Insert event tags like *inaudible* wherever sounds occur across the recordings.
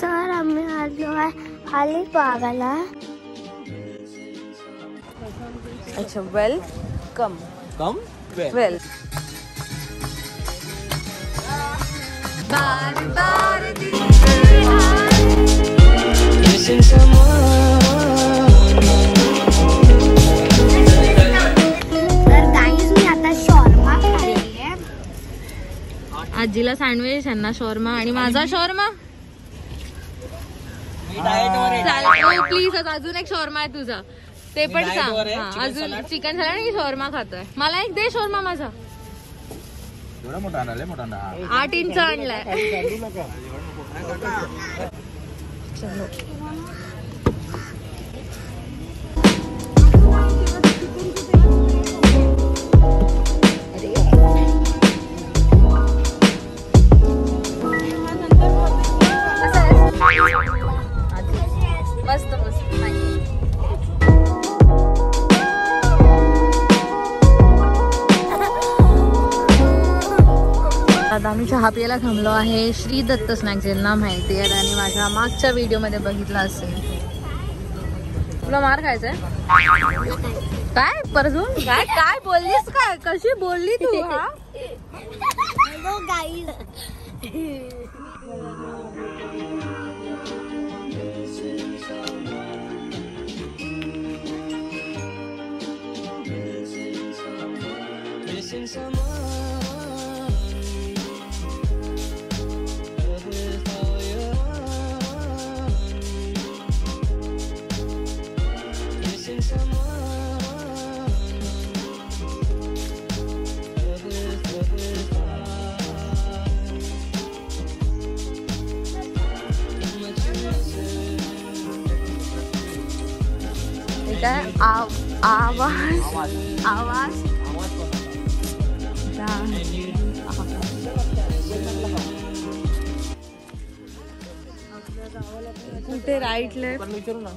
तर आम्ही आलो आहे अलिबागला अच्छा वेल कम कम वेल बार बार तर आजीला सँडविच यांना शॉर्मा आणि माझा शॉर्मा. प्लीज अजून एक शॉर्मा आहे तुझा. ते पण सांग. हा, अजून. चिकन सॅलड आणि शॉर्मा खातोय. मला एक दे शॉर्मा माझा. एवढा मोठा आणला मोठा आणला. आठ इंच आणलाय. चहा प्यायला थांबलो आहे श्री दत्त स्नॅक्स यांना माहिती आहे. आणि माझ्या मागच्या व्हिडिओमध्ये बघितला बघितलं असेल. तुला मार खायचंय? काय? परजून काय? काय बोललीस? काय? कशी बोलली तू? हा? Someone. गाईज हे आवाज़ आवाज़। कुठे राईट लेफ़्ट विचारू ना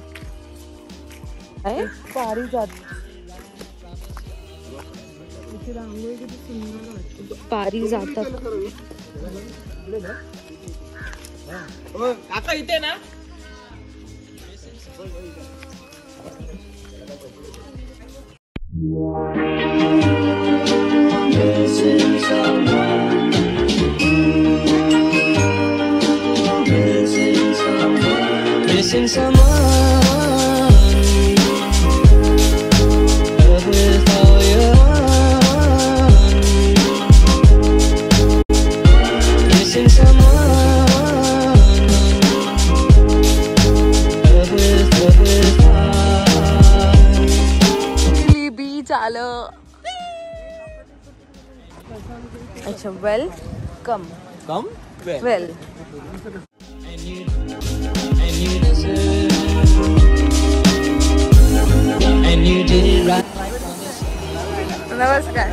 पारी जात पारी जातात काका इथे ना Missing someone अच्छा वेल कम कम वेल. नमस्कार.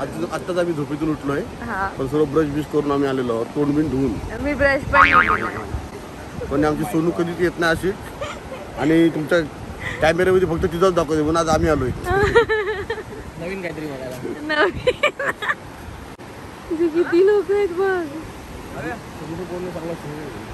आज आत्ताच आम्ही झोपेतून उठलोय. हा. पण सर्व ब्रश बिश करून आम्ही आलेलो आहोत. तोंड बिन धुवून. मी ब्रश पण नाही. पण आमची सोनू कधीच येत नाही अशी. आणि तुमच्या कॅमेऱ्यामध्ये फक्त तिथंच दाखवते म्हणून आज आम्ही आलोय. *laughs* नवीन काहीतरी बघायला नवीन. *laughs* किती लोक आहेत बघ. Missing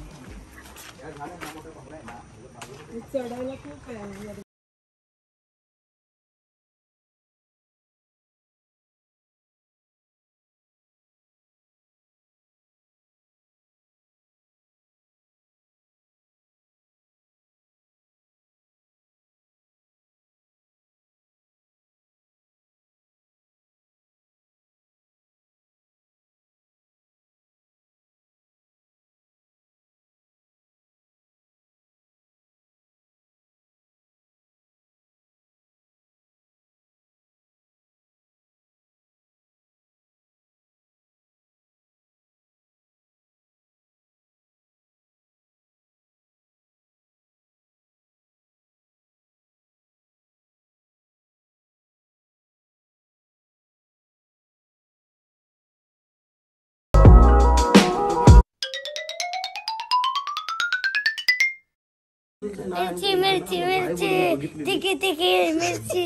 वाटतात मिर्ची मिर्ची मिर्ची तिकी तिकी मिर्ची।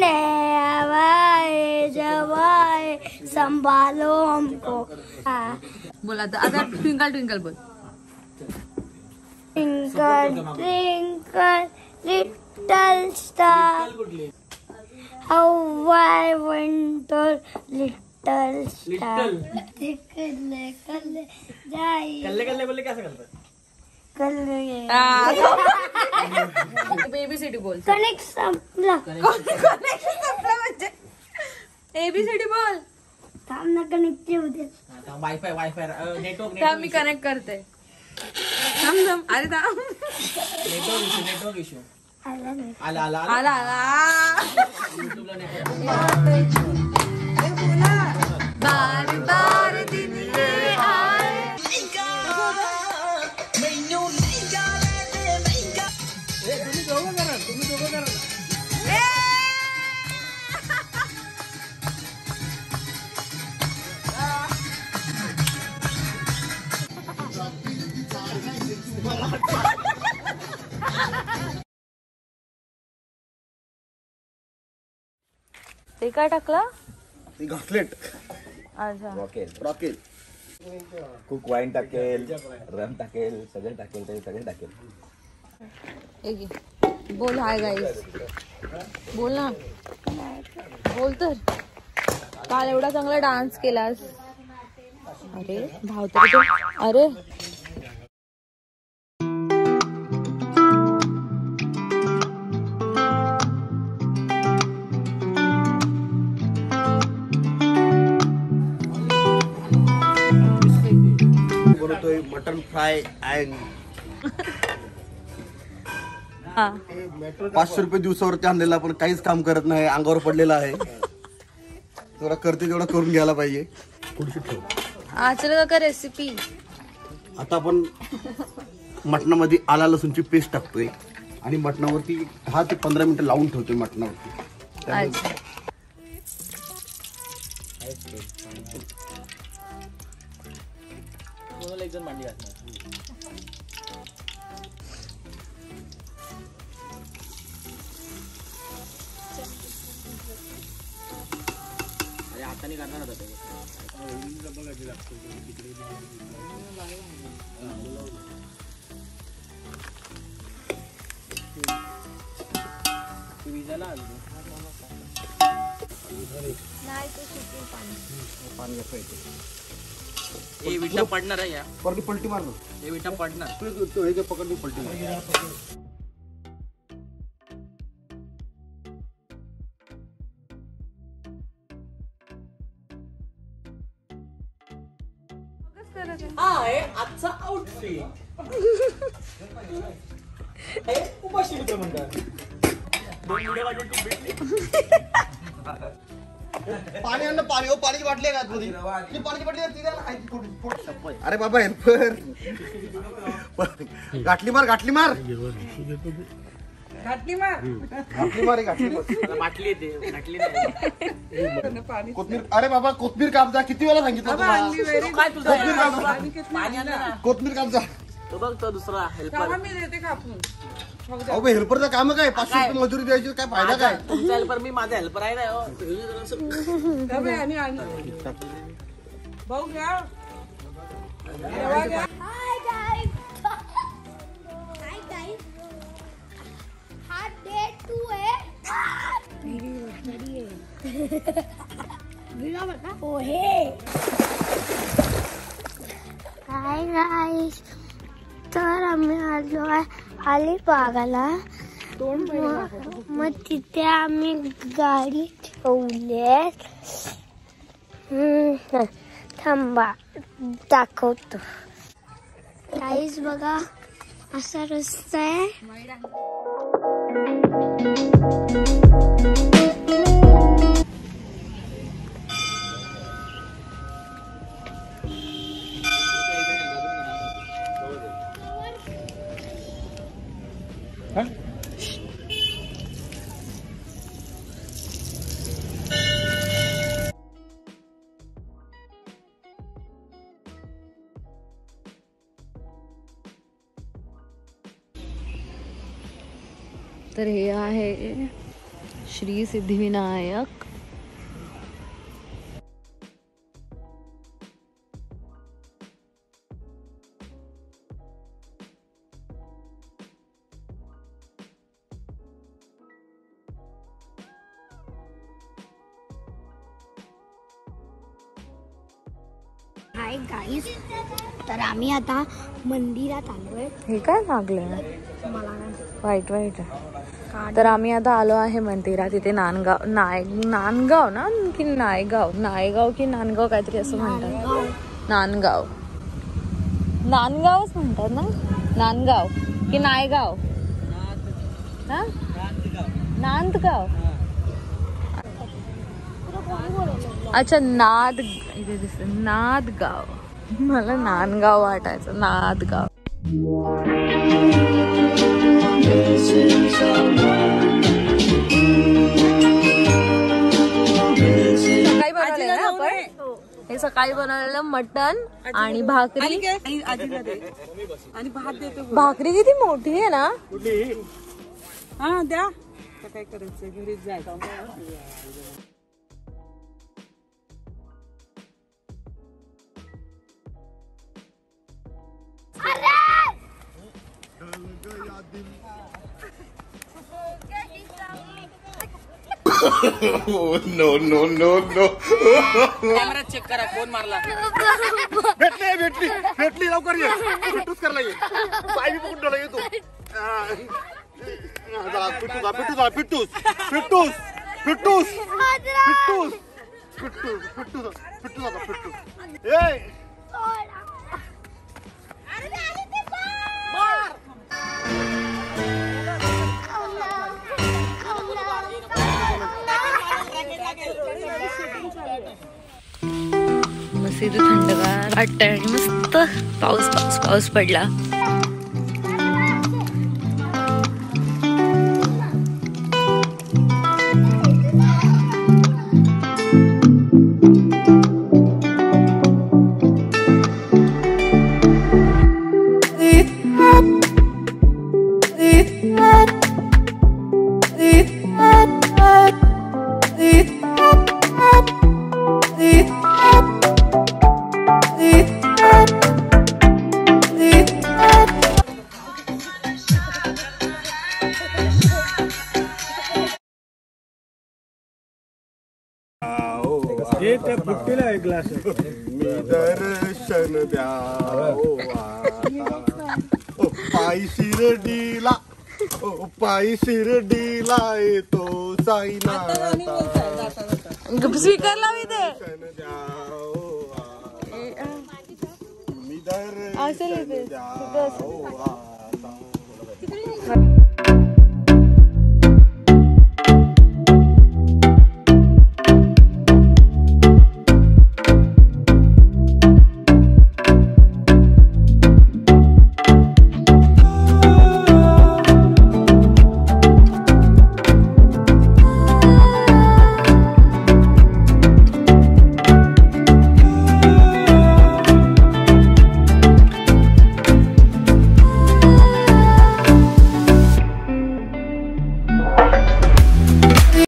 ले आवाए जवाए संभालो हमको। हाँ बोल आता आता ट्विंकल ट्विंकल बोल। Twinkle, twinkle, little star. How I wonder, little star. कल्ले कल्ले जाई कल्ले कल्ले बोलले कैसे करता? कल्ले बेबी सिटी बोल। कनेक्ट संपला म्हणजे एबीसीडी बोल। थांब ना कनेक्ट येऊ दे वायफाय वायफाय नेटवर्क थांब मी कनेक्ट करते। थांब थांब अरे थांब नेटवर्क इश्यू नेटवर्क इश्यू आला आला आला। आला आला। *laughs* ते काय टाकला? घासलेट. अच्छा. रॉकेल. कुक वाईन टाकेल रम टाकेल सगळे टाकेल ते सगळे टाकेल. एक. बोल हाय गाईस बोल ना. बोल तर. काल एवढा चांगला डान्स केलास. अरे धावतो तो. अरे. हा. पाचशे रुपये दिवसावरती आणलेला पण काहीच काम करत नाही अंगावर पडलेला आहे. जरा करते तेवढा करून घ्यायला पाहिजे. थोडीशी ठेव. आचल काका रेसिपी आता आपण मटणामध्ये आला लसूणची पेस्ट टाकतोय. आणि मटणावरती दहा ते पंधरा मिनिटं लावून ठेवतोय मटणावरती. अच्छा. कोणाला एक जण मांडी हाताने करणार होता ते. ते विजायला आलं ते. ए विटा पडणार आहे या परत पलटी मार हे विटा पडणार तू तू हे जे पकड पलटी मार आजचा आउटफिट *laughs* उपाशी मित्र म्हणतात. *laughs* पाणी अन्न पाणी. हो पाणी वाटले का अरे बाबा हेल्पर *laughs* गाठली मार गाठली मार. मार. मार बाटली येते नाही. कोथमीर अरे बाबा कोथमीर कापजा किती वेळा सांगितलं तुला कोथमीर कापजा तो बघ तो दुसरा हेल्पर अहो हेल्परचं काम काय? पाचशे रुपये मजुरी द्यायची काय फायदा काय? तुमचा हेल्पर मी माझा हेल्पर आहे ना हो. Hi हा। डे टू आहे बिना बता। पोहे हाय गाईस तर आम्ही आलो आहे अलिबागला मग मग तिथे आम्ही गाडी ठेवली थांबा दाखवतो काहीच बघा असा रस्ता आहे तर हे आहे श्री सिद्धिविनायक। हाय गाईस तर आम्ही आता मंदिरात आलोय. हे काय लागलं मला वाईट वाईट आहे तर आम्ही आता आलो आहे मंदिरात. इथे नांदगाव नाय नांदगाव ना? की नायगाव? नायगाव की नांदगाव काहीतरी असं म्हणतात. नांदगाव नांदगावच म्हणतात ना? नांदगाव की नायगाव. हा? नांदगाव. अच्छा नाद इथे दिसत नादगाव. मला नांदगाव वाटायचं. नादगाव. सकाळी बनवलेलं ना आपण? हे सकाळी बनवलेलं मटन आणि भाकरी. आणि भात देतो भाकरी किती मोठी आहे ना? हा द्या. काय करायचं घरीच जायचं. No no no no camera check करा फ़ोन मारला. भेटले भेटली. भेटली लवकर ये. भेटूच करला ये. पाय भी पकडून ये तू. पिट्टू जा पिट्टू जा पिट्टूस पिट्टूस. पिट्टूस पिट्टूस पिट्टूस पिट्टू पिट्टू पिट्टू ए मस्त इथे थंडगार वाटतंय आणि मस्त पाऊस पाऊस पाऊस पडला. दर्शन द्या ओ पायी शिर्डीला ओ पायी शिर्डीला येतो साईनाथा स्पीकर लाव इथे दर्शन द्या ओ. मी दर्शन द्या ओ आता.